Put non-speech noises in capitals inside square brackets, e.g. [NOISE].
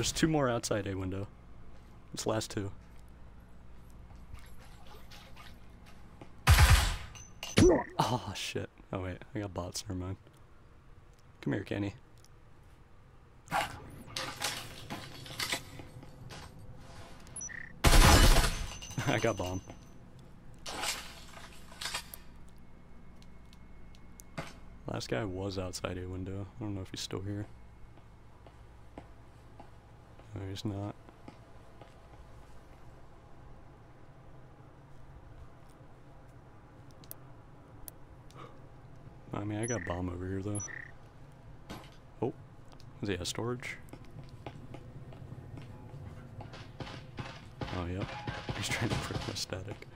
There's two more outside a window. It's last two. Oh shit. Oh wait, I got bots, never mind. Come here, Kenny. [LAUGHS] I got bomb. Last guy was outside a window. I don't know if he's still here. He's not. I mean, I got bomb over here though. Oh, is he a storage? Oh, yep. He's trying to prick my static.